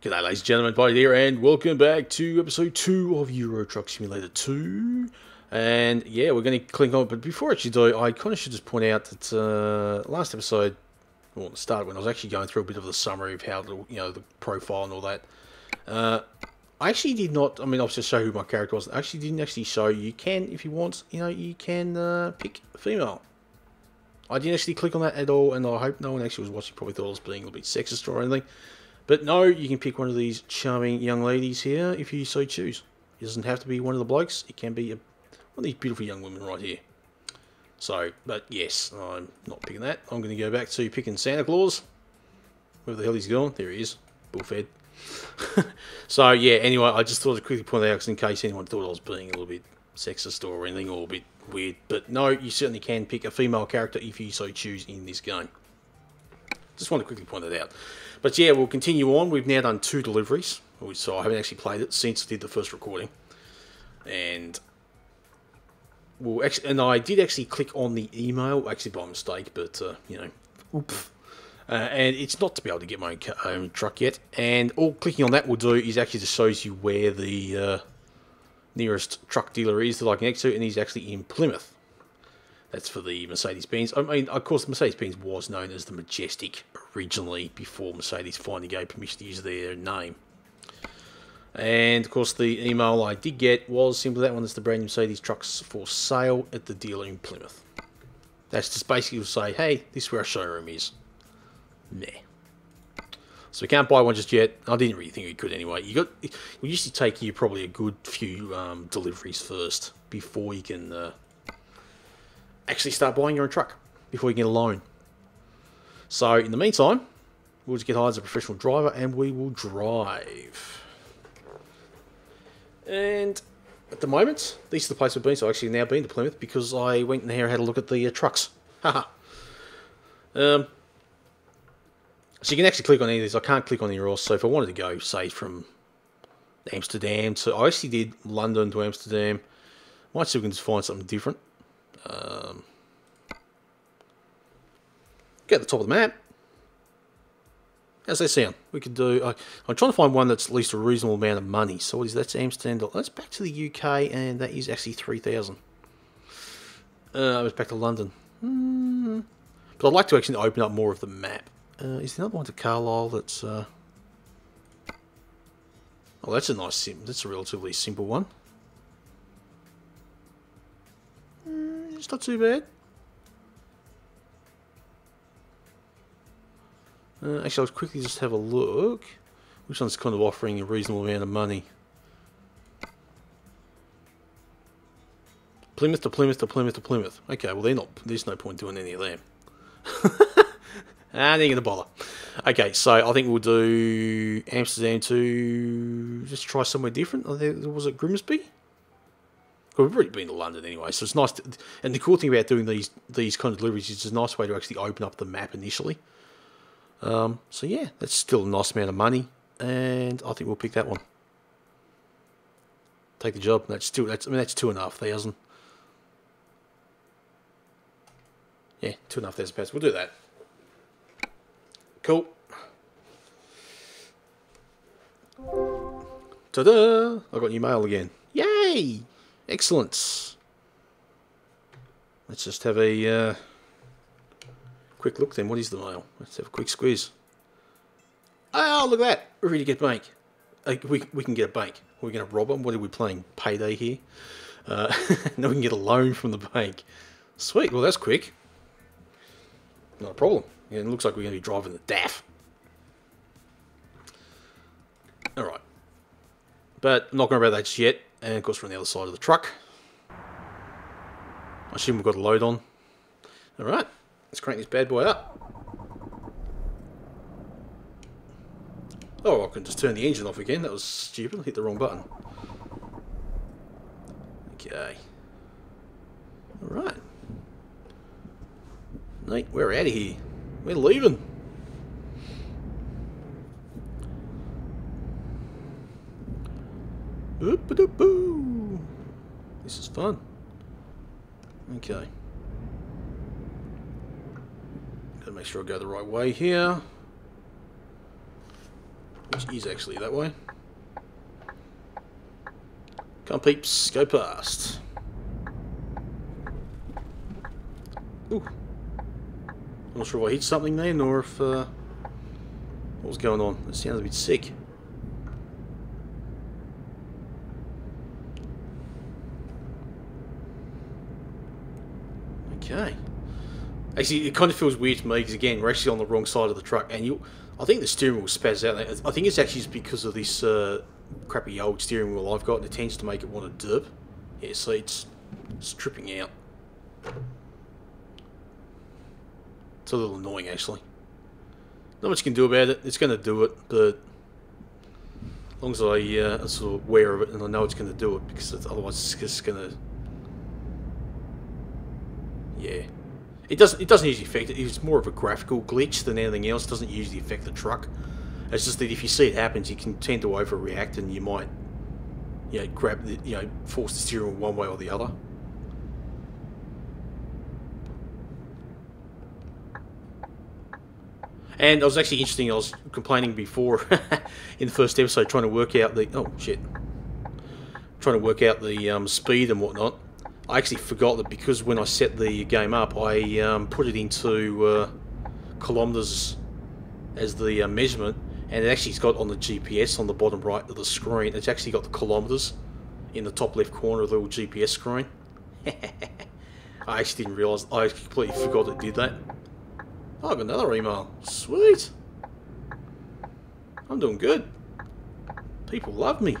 G'day ladies and gentlemen, Buddy here and welcome back to episode 2 of Euro Truck Simulator 2. And yeah, we're going to click on, but before I actually do, I kind of should just point out that uh, last episode, well, the start when I was actually going through a bit of the summary of how, the, you know, the profile and all that, uh, I actually did not, I mean, I'll just show who my character was, I actually didn't actually show, you can, if you want, you know, you can uh, pick female. I didn't actually click on that at all, and I hope no one actually was watching probably thought I was being a little bit sexist or anything. But no, you can pick one of these charming young ladies here if you so choose. It doesn't have to be one of the blokes. It can be a, one of these beautiful young women right here. So, but yes, I'm not picking that. I'm going to go back to picking Santa Claus. Where the hell he's gone? There he is. Bullfed. so, yeah, anyway, I just thought I'd quickly point that out in case anyone thought I was being a little bit sexist or anything or a bit weird. But no, you certainly can pick a female character if you so choose in this game. Just want to quickly point that out. But yeah, we'll continue on. We've now done two deliveries. So I haven't actually played it since I did the first recording. And we'll actually, and I did actually click on the email, actually by mistake, but uh, you know, oops. Uh, and it's not to be able to get my own truck yet. And all clicking on that will do is actually just shows you where the uh, nearest truck dealer is that I can to, and he's actually in Plymouth. That's for the Mercedes-Benz. I mean, of course, the Mercedes-Benz was known as the Majestic originally before Mercedes finally gave permission to use their name. And, of course, the email I did get was simply that one. That's the brand new Mercedes trucks for sale at the dealer in Plymouth. That's just basically to say, hey, this is where our showroom is. Meh. So we can't buy one just yet. I didn't really think we could anyway. You got. We to take you probably a good few um, deliveries first before you can... Uh, actually start buying your own truck before you get a loan. So in the meantime, we'll just get hired as a professional driver and we will drive. And at the moment, these are the places we've been. So I've actually now been to Plymouth because I went in here and had a look at the uh, trucks. Haha. um, so you can actually click on any of these. I can't click on any else. So if I wanted to go, say, from Amsterdam to... I actually did London to Amsterdam. Might see if we can just find something different. Um, get the top of the map. How's that sound? We could do... I, I'm trying to find one that's at least a reasonable amount of money. So what is that? That's Amsterdam. That's back to the UK, and that is actually 3,000. Uh, it's back to London. Mm. But I'd like to actually open up more of the map. Uh, is there another one to Carlisle that's... Uh... Oh, that's a nice sim. That's a relatively simple one. It's not too bad. Uh, actually, I'll quickly just have a look. Which one's kind of offering a reasonable amount of money? Plymouth to Plymouth to Plymouth to Plymouth. Okay, well, they're not. There's no point doing any of them. ah, they're going to bother. Okay, so I think we'll do Amsterdam to just try somewhere different. Was it Grimsby? we've already been to London anyway, so it's nice. To, and the cool thing about doing these these kind of deliveries is it's a nice way to actually open up the map initially. Um, so yeah, that's still a nice amount of money, and I think we'll pick that one. Take the job. That's still that's I mean that's two and a half thousand. Yeah, two and a half thousand pounds. We'll do that. Cool. Ta-da! I got new mail again. Yay! Excellent. Let's just have a uh, quick look then. What is the mail? Let's have a quick squeeze. Oh, look at that. We're ready to get bank. Uh, we, we can get a bank. We're going to rob them. What are we playing? Payday here? Uh, now we can get a loan from the bank. Sweet. Well, that's quick. Not a problem. Yeah, it looks like we're going to be driving the DAF. Alright. But I'm not going to about that just yet. And of course we're on the other side of the truck. I assume we've got a load on. Alright, let's crank this bad boy up. Oh, I can just turn the engine off again. That was stupid. I hit the wrong button. Okay. Alright. Mate, we're out of here. We're leaving. This is fun. Okay. Make sure I go the right way here. which is actually that way. Come peeps, go past. Ooh. Not sure if I hit something then or if... Uh, what was going on? It sounds a bit sick. Okay. Actually, it kind of feels weird to me because again, we're actually on the wrong side of the truck, and you, I think the steering wheel spaz out. I think it's actually because of this uh, crappy old steering wheel I've got, and it tends to make it want to derp. Yeah, see, it's, it's tripping out. It's a little annoying, actually. Not much you can do about it. It's going to do it, but as long as I uh, am sort of aware of it and I know it's going to do it, because otherwise it's just going to... Yeah. It doesn't, it doesn't usually affect it. It's more of a graphical glitch than anything else. It doesn't usually affect the truck. It's just that if you see it happens, you can tend to overreact and you might, you know, grab the, you know, force the steering one way or the other. And I was actually interesting, I was complaining before in the first episode trying to work out the... Oh, shit. Trying to work out the um, speed and whatnot. I actually forgot that because when I set the game up, I um, put it into uh, kilometres as the uh, measurement, and it actually's got on the GPS on the bottom right of the screen, it's actually got the kilometres in the top left corner of the little GPS screen. I actually didn't realise, I completely forgot it did that. Oh, I got another email. Sweet. I'm doing good. People love me.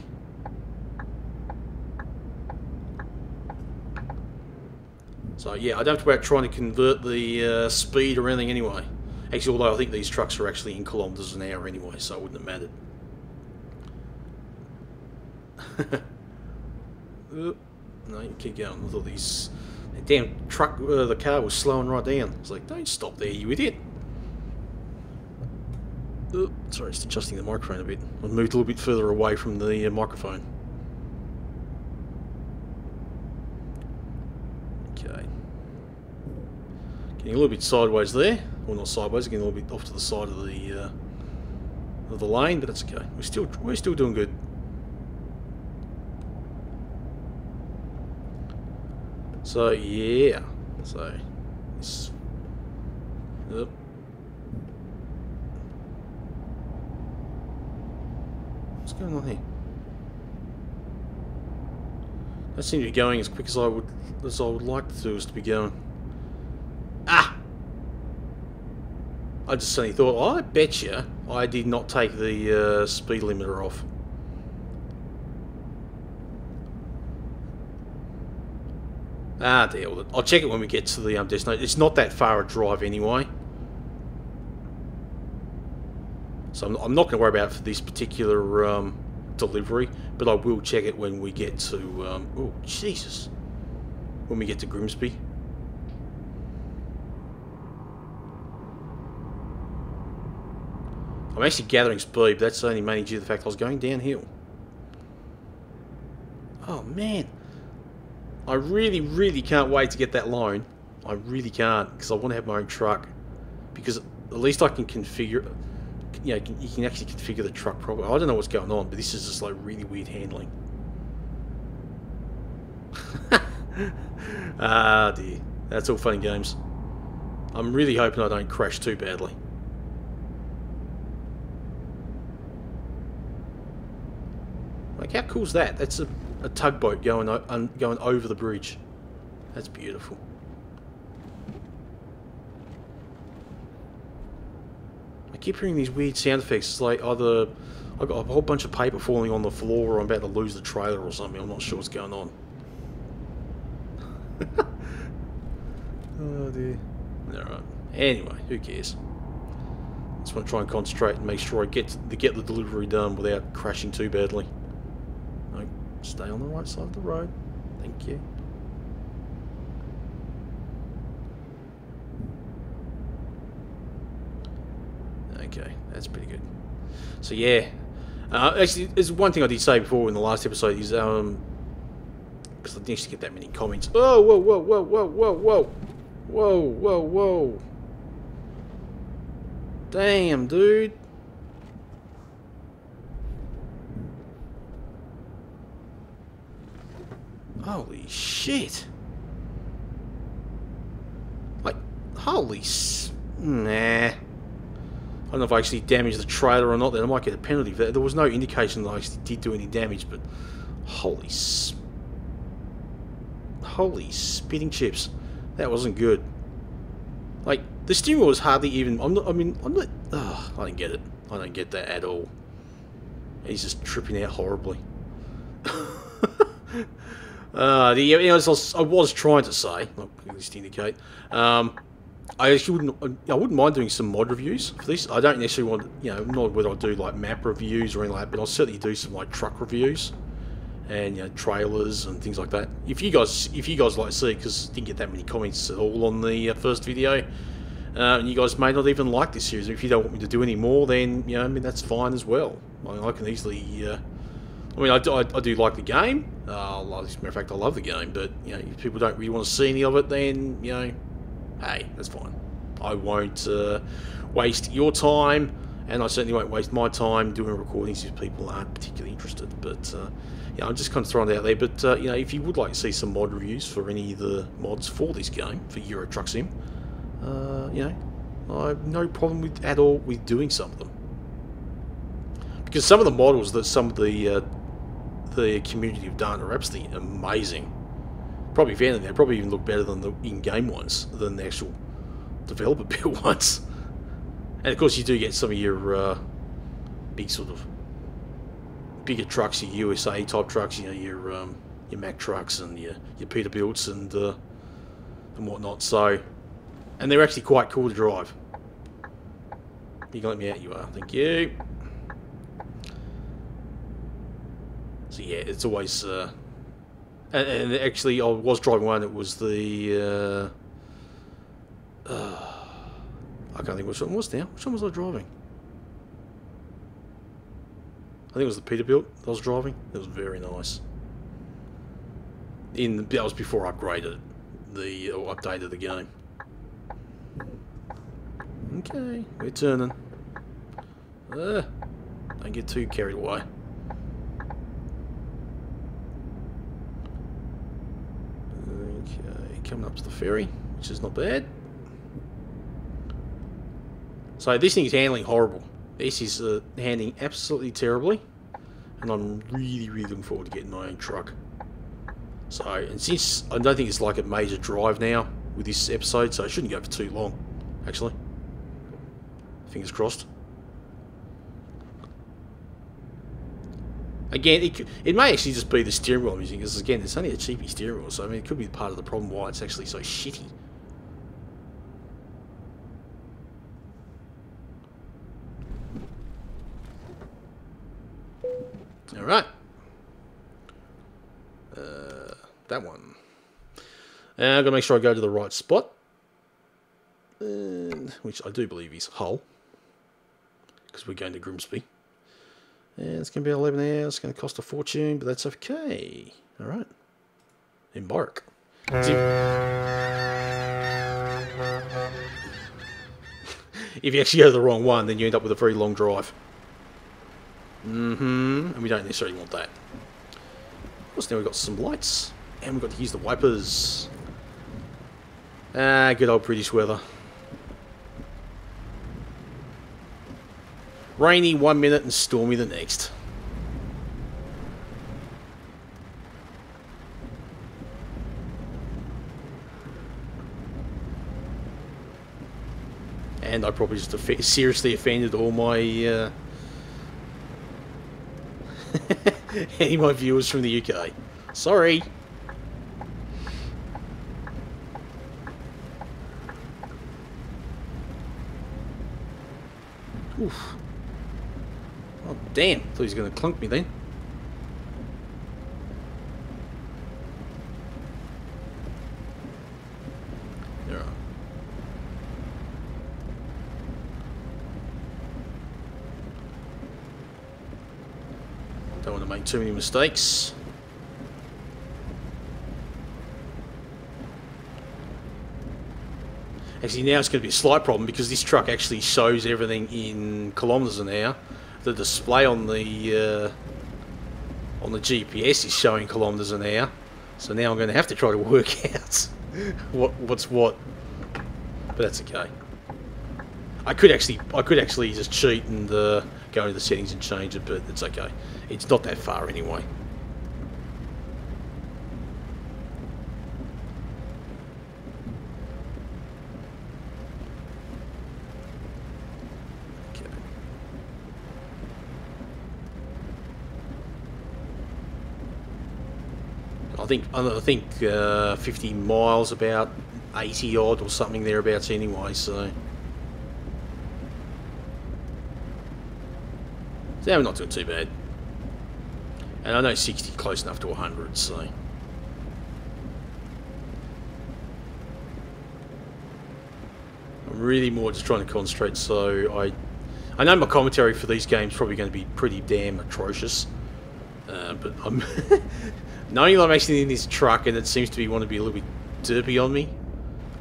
So yeah, I don't have to worry about trying to convert the uh, speed or anything anyway. Actually, although I think these trucks are actually in kilometres an hour anyway, so it wouldn't have mattered. no, you keep going with all these damn truck, uh, the car was slowing right down. It's like, don't stop there, you idiot. Oh, sorry, it's adjusting the microphone a bit. I've moved a little bit further away from the uh, microphone. Okay. Getting a little bit sideways there. Well, not sideways, getting a little bit off to the side of the uh, of the lane, but that's okay. We're still we're still doing good. So yeah, so this. Yep. What's going on here? That seems to be going as quick as I would as I would like to us to be going. Ah! I just suddenly thought, oh, I bet you I did not take the uh, speed limiter off. Ah, deal with it. I'll check it when we get to the um, destination. It's not that far a drive anyway. So I'm, I'm not going to worry about for this particular um, delivery, but I will check it when we get to... Um, oh, Jesus. When we get to Grimsby. I'm actually gathering speed, but that's only mainly due to the fact I was going downhill. Oh, man. I really, really can't wait to get that loan. I really can't, because I want to have my own truck. Because at least I can configure... You know, you can actually configure the truck properly. I don't know what's going on, but this is just like really weird handling. ah, dear. That's all fun and games. I'm really hoping I don't crash too badly. Like, how cool is that? That's a a tugboat going going over the bridge. That's beautiful. I keep hearing these weird sound effects. It's like oh, either I've got a whole bunch of paper falling on the floor or I'm about to lose the trailer or something. I'm not sure what's going on. oh dear. Alright. Anyway, who cares? Just want to try and concentrate and make sure I get to get the delivery done without crashing too badly. Stay on the right side of the road. Thank you. Okay, that's pretty good. So yeah, uh, actually, there's one thing I did say before in the last episode is um, because I didn't actually get that many comments. Oh, whoa, whoa, whoa, whoa, whoa, whoa, whoa, whoa, whoa. Damn, dude. Holy shit. Like, holy s... Nah. I don't know if I actually damaged the trailer or not, then I might get a penalty for that. There was no indication that I actually did do any damage, but... Holy s... Holy spitting chips. That wasn't good. Like, the steering was hardly even... I'm not, I mean, I'm not... Ugh, I don't get it. I don't get that at all. He's just tripping out horribly. uh, the, you know, I was trying to say, least indicate, um, I actually wouldn't. I wouldn't mind doing some mod reviews for this. I don't necessarily want, you know, not whether I do like map reviews or anything like that, but I'll certainly do some like truck reviews and you know trailers and things like that. If you guys, if you guys like to see, because didn't get that many comments at all on the uh, first video, uh, and you guys may not even like this series. If you don't want me to do any more, then you know, I mean that's fine as well. I, mean, I can easily. Uh, I mean, I, I, I, do like the game. Uh, as a matter of fact, I love the game. But you know, if people don't really want to see any of it, then you know, hey, that's fine. I won't uh, waste your time, and I certainly won't waste my time doing recordings if people aren't particularly interested. But uh, yeah, I'm just kind of throwing it out there. But uh, you know, if you would like to see some mod reviews for any of the mods for this game for Euro Truck Sim, uh, you know, I have no problem with at all with doing some of them. Because some of the models that some of the uh, the community have done are absolutely amazing. Probably found they probably even look better than the in-game ones, than the actual developer built ones. And of course you do get some of your uh, big sort of bigger trucks, your USA type trucks, you know, your um, your Mack trucks and your, your Peterbilts and uh, and whatnot. So and they're actually quite cool to drive. You can let me out, you are. Thank you. So yeah, it's always... Uh, and, and, actually, I was driving one. It was the... Uh, uh, I can't think which one was now. Which one was I driving? I think it was the Peterbilt I was driving. It was very nice. In the, that was before I upgraded the or updated the game. Okay, we're turning. Uh, don't get too carried away. Okay, coming up to the ferry, which is not bad. So this thing is handling horrible. This is uh, handling absolutely terribly. And I'm really, really looking forward to getting my own truck. So, and since I don't think it's like a major drive now with this episode, so it shouldn't go for too long, actually. Fingers crossed. Again, it, it may actually just be the steering wheel I'm using, because again, it's only a cheapy steering wheel, so I mean, it could be part of the problem why it's actually so shitty. Alright. Uh, that one. And I've got to make sure I go to the right spot. And, which I do believe is Hull because we're going to Grimsby. It's going to be 11 hours. It's going to cost a fortune, but that's okay. All right. Embark. if you actually go the wrong one, then you end up with a very long drive. Mm-hmm. And we don't necessarily want that. Of course, now we've got some lights. And we've got to use the wipers. Ah, good old British weather. Rainy one minute and stormy the next. And I probably just seriously offended all my uh, any of my viewers from the UK. Sorry. Oof. Oh, damn. Thought he was going to clunk me then. There Don't want to make too many mistakes. Actually, now it's going to be a slight problem because this truck actually shows everything in kilometres an hour the display on the uh, on the GPS is showing kilometres an hour, So now I'm going to have to try to work out what what's what. But that's okay. I could actually I could actually just cheat and uh, go into the settings and change it, but it's okay. It's not that far anyway. Think I think uh, 50 miles about 80 odd or something thereabouts anyway. So. So we're not doing too bad. And I know 60 close enough to 100, so... I'm really more just trying to concentrate, so I... I know my commentary for these games probably going to be pretty damn atrocious. Uh, but I'm... knowing that I'm actually in this truck and it seems to be want to be a little bit derpy on me,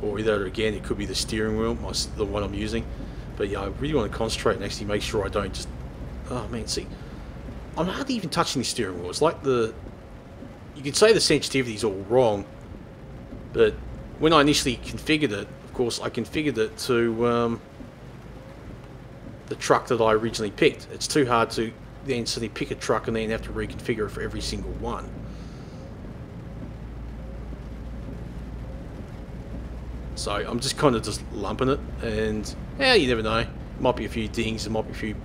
or either again, it could be the steering wheel, my, the one I'm using. But yeah, I really want to concentrate and actually make sure I don't just Oh man, see, I'm hardly even touching the steering wheel. It's like the, you could say the sensitivity is all wrong, but when I initially configured it, of course, I configured it to um, the truck that I originally picked. It's too hard to then suddenly pick a truck and then have to reconfigure it for every single one. So I'm just kind of just lumping it, and yeah, you never know. Might be a few dings, there might be a few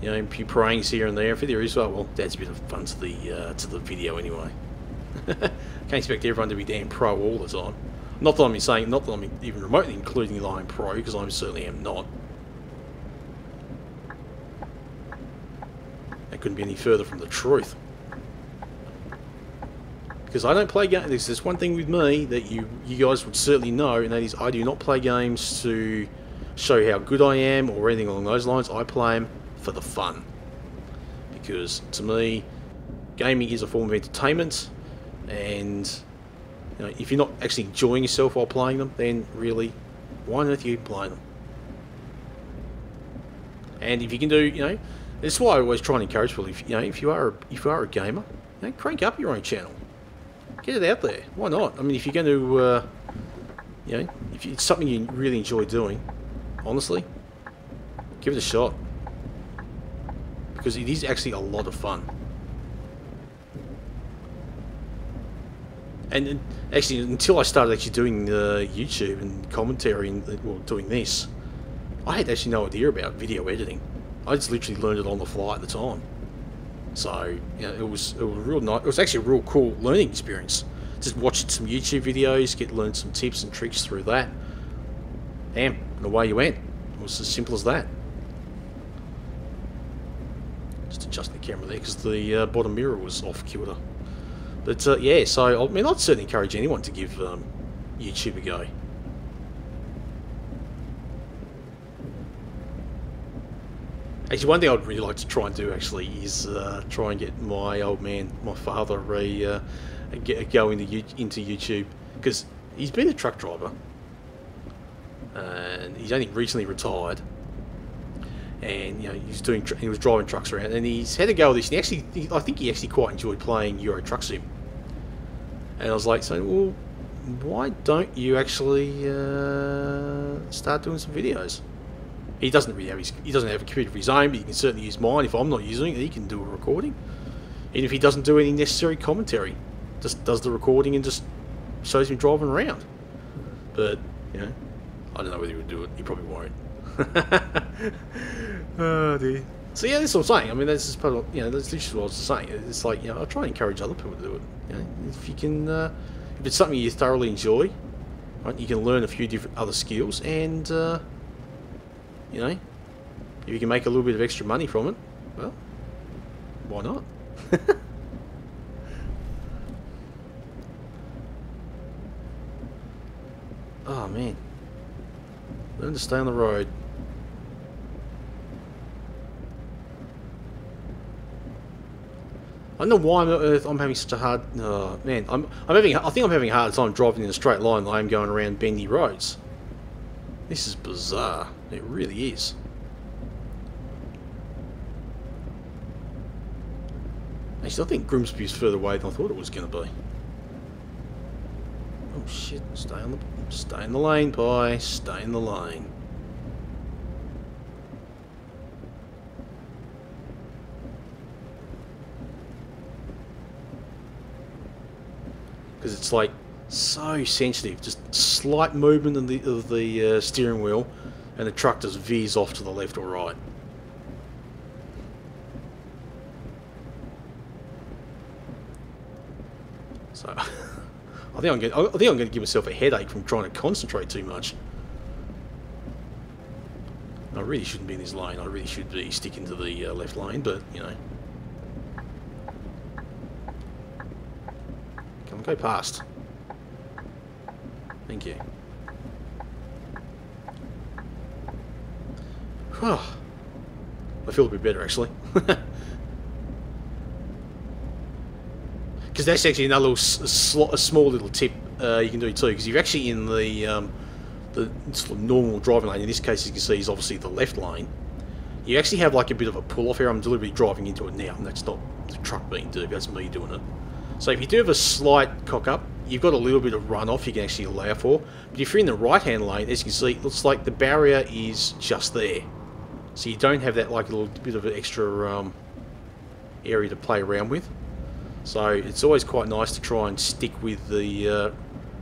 you know, a few prayings here and there. If there is, well, well, that's a bit of fun to the uh, to the video anyway. Can't expect everyone to be damn pro all the time. Not that I'm saying, not that I'm even remotely including line pro, because I certainly am not. That couldn't be any further from the truth. Because I don't play games. There's one thing with me that you you guys would certainly know, and that is I do not play games to show how good I am or anything along those lines. I play them for the fun. Because to me, gaming is a form of entertainment, and you know, if you're not actually enjoying yourself while playing them, then really, why on earth are you playing them? And if you can do, you know, this is why I always try and encourage people. If you know, if you are a, if you are a gamer, you know, crank up your own channel, get it out there. Why not? I mean, if you're going to, uh, you know, if it's something you really enjoy doing, honestly, give it a shot because it is actually a lot of fun. And actually, until I started actually doing uh, YouTube and commentary and well, doing this, I had actually no idea about video editing. I just literally learned it on the fly at the time. So, you know, it was it was real nice. It was actually a real cool learning experience. Just watching some YouTube videos, get learned some tips and tricks through that. Damn, and away you went. It was as simple as that Just adjusting the camera there because the uh, bottom mirror was off kilter. But uh, yeah, so I mean, I'd certainly encourage anyone to give um, YouTube a go. Actually, one thing I'd really like to try and do actually is uh, try and get my old man, my father, a, uh, a go into into YouTube because he's been a truck driver and he's only recently retired. And you know he's doing he was driving trucks around and he's had a go at this and he actually he, I think he actually quite enjoyed playing Euro Truck Sim. And I was like saying well why don't you actually uh, start doing some videos he doesn't really have his, he doesn't have a computer of his own but he can certainly use mine if I'm not using it he can do a recording and if he doesn't do any necessary commentary just does the recording and just shows him driving around but you know I don't know whether he would do it he probably won't oh dear. So yeah, that's what I'm saying. I mean, that's just part of you know that's literally what I was saying. It's like you know I try and encourage other people to do it. You know, if you can, uh, if it's something you thoroughly enjoy, right, you can learn a few different other skills, and uh, you know, if you can make a little bit of extra money from it, well, why not? oh man, learn to stay on the road. I don't know why on earth I'm having such a hard... Oh, man, I'm, I'm having... I think I'm having a hard time driving in a straight line like I'm going around bendy roads. This is bizarre. It really is. I think Grimsby's further away than I thought it was going to be. Oh shit! Stay on the stay in the lane, boy. Stay in the lane. Because it's like so sensitive. Just slight movement of the of the uh, steering wheel, and the truck just veers off to the left or right. So, I think I'm going. I think I'm going to give myself a headache from trying to concentrate too much. I really shouldn't be in this lane. I really should be sticking to the uh, left lane, but you know. Come on, go past. Thank you. Oh, I feel a bit better actually. Because that's actually another little, a small little tip uh, you can do too. Because you're actually in the um, the sort of normal driving lane. In this case, you can see is obviously the left lane. You actually have like a bit of a pull off here. I'm deliberately driving into it now, and that's not the truck being dirty. That's me doing it. So if you do have a slight cock up, you've got a little bit of runoff you can actually allow for. But if you're in the right hand lane, as you can see, it looks like the barrier is just there. So you don't have that like a little bit of an extra um, area to play around with. So it's always quite nice to try and stick with the uh,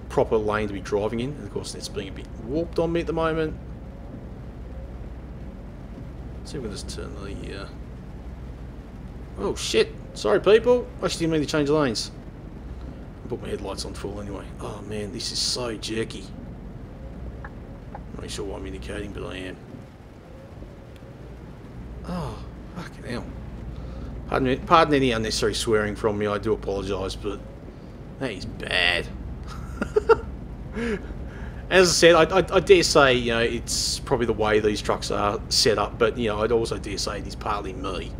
proper lane to be driving in. And of course, it's being a bit warped on me at the moment. Let's see if we can just turn the... Uh... Oh, shit! Sorry, people! I actually didn't mean to change lanes. I put my headlights on full anyway. Oh, man, this is so jerky. Not really sure why I'm indicating, but I am. Oh, fucking hell. Pardon, me, pardon any unnecessary swearing from me, I do apologise, but that is bad. As I said, I, I, I, dare say, you know, it's probably the way these trucks are set up, but, you know, I'd also dare say it is partly me.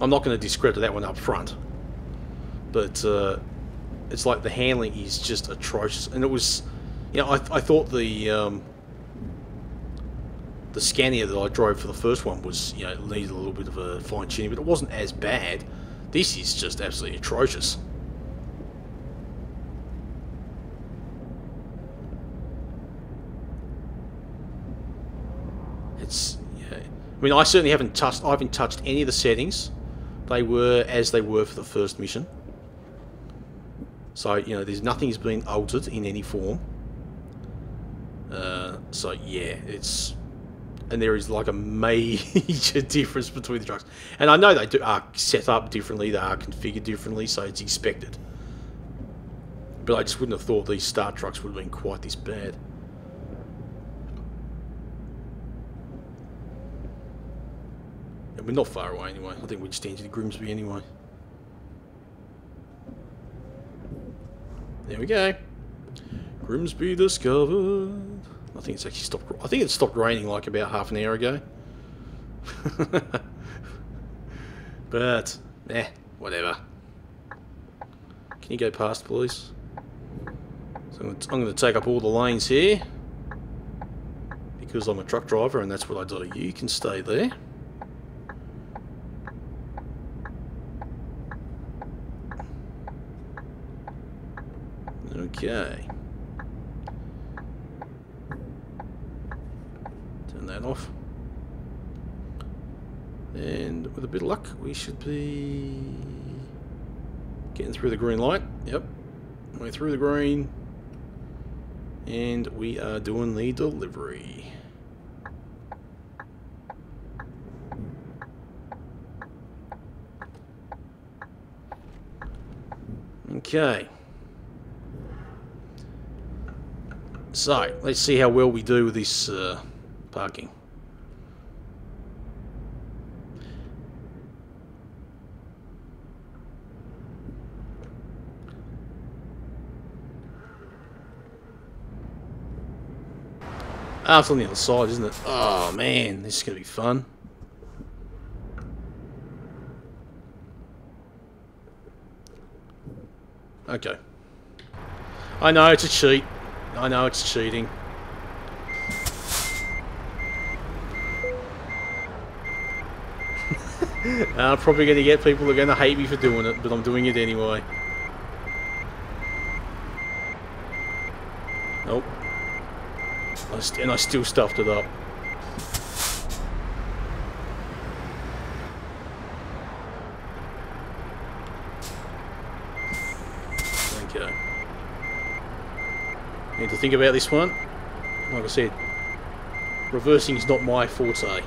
I'm not going to discredit that one up front, but uh, it's like the handling is just atrocious, and it was, you know, I, I thought the... Um, the Scania that I drove for the first one was, you know, needed a little bit of a fine tuning, but it wasn't as bad. This is just absolutely atrocious. It's, yeah. I mean, I certainly haven't touched, I haven't touched any of the settings. They were as they were for the first mission. So, you know, there's nothing's been altered in any form. Uh, so, yeah, it's and there is like a major difference between the trucks. And I know they do, are set up differently, they are configured differently, so it's expected. But I just wouldn't have thought these Star trucks would have been quite this bad. And we're not far away anyway. I think we'd stand to Grimsby anyway. There we go. Grimsby discovered. I think it's actually stopped. I think it stopped raining like about half an hour ago. but, eh, whatever. Can you go past, please? So I'm going to take up all the lanes here. Because I'm a truck driver and that's what I do. You can stay there. Okay. that off. And with a bit of luck, we should be getting through the green light. Yep, we're through the green. And we are doing the delivery. Okay. So, let's see how well we do with this uh, parking. Ah, it's on the other side, isn't it? Oh, man, this is going to be fun. Okay. I know, it's a cheat. I know it's cheating. I'm probably going to get people who are going to hate me for doing it, but I'm doing it anyway. And I still stuffed it up. Okay. Need to think about this one. Like I said, reversing is not my forte.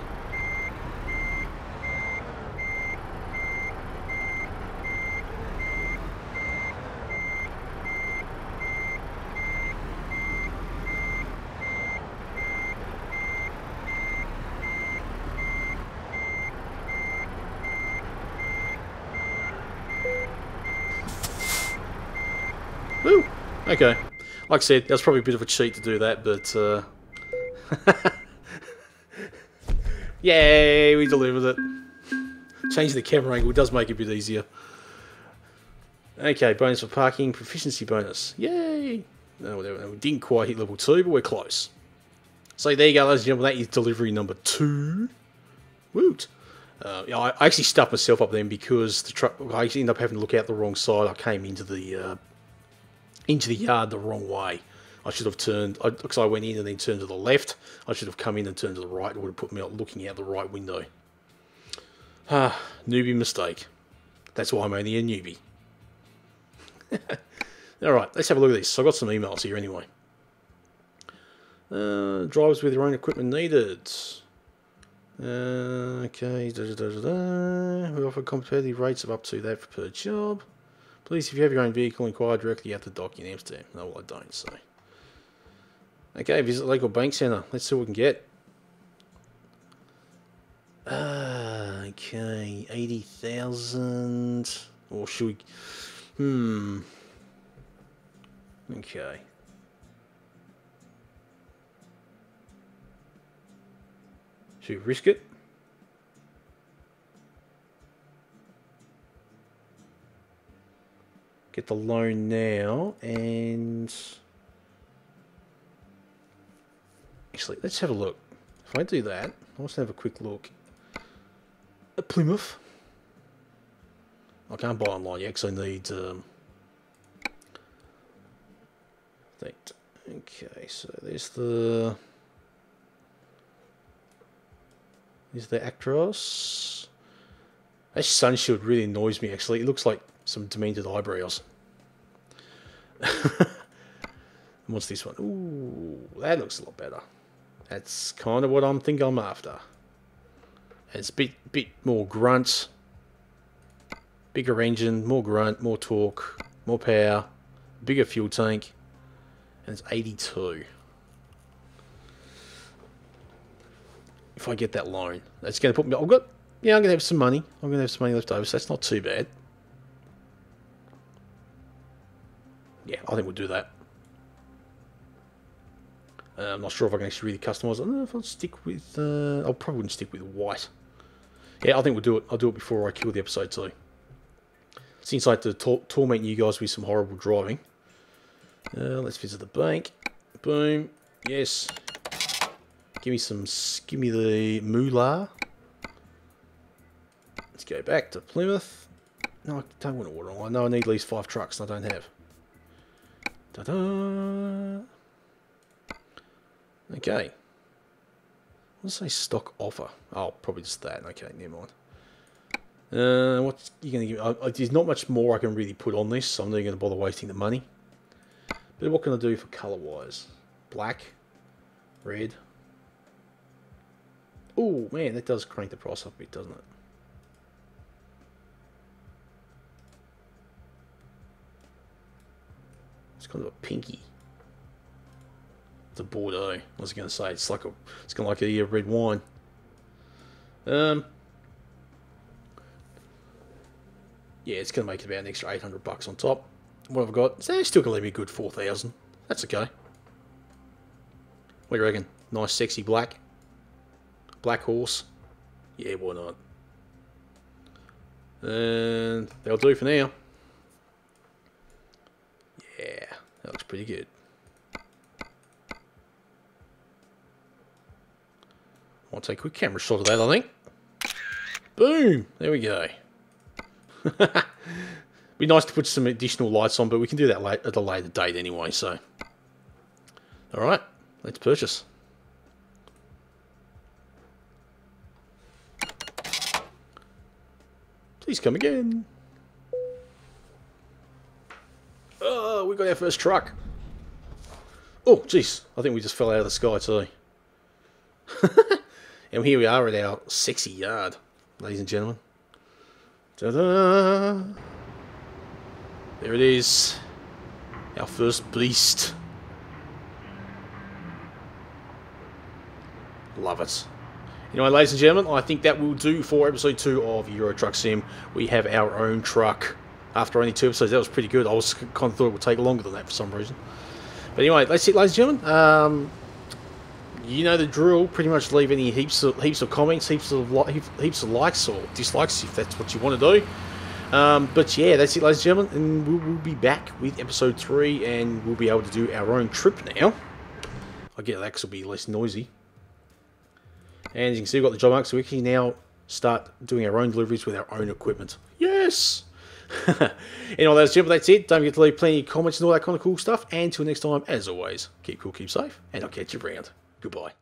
Okay. Like I said, that's probably a bit of a cheat to do that, but... Uh... Yay! We delivered it. Changing the camera angle does make it a bit easier. Okay, bonus for parking, proficiency bonus. Yay! No, we didn't quite hit level 2, but we're close. So there you go, ladies and gentlemen, that is delivery number 2. Woot! Uh, I actually stuffed myself up then because the truck. I actually ended up having to look out the wrong side. I came into the uh, into the yard the wrong way. I should have turned, because I, I, went in and then turned to the left. I should have come in and turned to the right. It would have put me out looking out the right window. Ah, newbie mistake. That's why I'm only a newbie. Alright, let's have a look at this. So I got some emails here anyway. Uh, drivers with their own equipment needed. Uh, okay, da, da, da, da, We offer competitive rates of up to that per job. Please, if you have your own vehicle, inquire directly at the dock in Amsterdam. No, I don't, so. Okay, visit local bank centre. Let's see what we can get. Uh, okay, 80,000. Or should we... Hmm. Okay. Should we risk it? Get the loan now and actually let's have a look. If I do that I want to have a quick look. At Plymouth. I can't buy online yet because I need um, that. Okay so there's the there's the Actros. That sun shield really annoys me actually. It looks like some demented eyebrows what's this one? Ooh, that looks a lot better. That's kind of what I'm thinking I'm after. It's a bit, bit more grunt. Bigger engine, more grunt, more torque, more power, bigger fuel tank. And it's 82. If I get that loan, that's going to put me... I've got... Yeah, I'm going to have some money. I'm going to have some money left over, so that's not too bad. Yeah, I think we'll do that. Uh, I'm not sure if I can actually really customize. I don't know if I'll stick with... Uh, I'll probably wouldn't stick with white. Yeah, I think we'll do it. I'll do it before I kill the episode too. Seems like to tor torment you guys with some horrible driving. Uh, let's visit the bank. Boom. Yes. Give me some... Give me the moolah. Let's go back to Plymouth. No, I don't want to order I know I need at least five trucks and I don't have. Ta-da! Okay. Let's say stock offer. Oh, probably just that. Okay, never mind. Uh, what's you going to give? Uh, there's not much more I can really put on this, so I'm not even going to bother wasting the money. But what can I do for colour-wise? Black, red. Oh man, that does crank the price up a bit, doesn't it? Kind of a pinky. It's a Bordeaux. I was going to say it's like a it's kind of like a red wine. Um. Yeah, it's going to make it about an extra 800 bucks on top. What have I got? So still going to leave me a good 4,000. That's okay. What do you reckon? Nice, sexy black. Black horse. Yeah, why not? And they'll do for now. That looks pretty good. I'll take a quick camera shot of that, I think. Boom! There we go. Be nice to put some additional lights on, but we can do that late, at a later date anyway, so... All right, let's purchase. Please come again. Oh, we got our first truck. Oh, jeez. I think we just fell out of the sky too. and here we are at our sexy yard, ladies and gentlemen. Ta-da! There it is. Our first beast. Love it. Anyway, ladies and gentlemen, I think that will do for episode 2 of Euro Truck Sim. We have our own truck. After only two episodes, that was pretty good. I was kind of thought it would take longer than that for some reason. But anyway, that's it, ladies and gentlemen. Um, you know the drill. Pretty much leave any heaps of heaps of comments, heaps of heaps of likes or dislikes if that's what you want to do. Um, but yeah, that's it, ladies and gentlemen, and we'll, we'll, be back with episode three, and we'll be able to do our own trip now. I get that will be less noisy. And as you can see we've got the job mark, so we can now start doing our own deliveries with our own equipment. Yes! Anyway, and gentlemen, that's it. Don't forget to leave plenty of comments and all that kind of cool stuff. And until next time, as always, keep cool, keep safe, and I'll catch you around. Goodbye.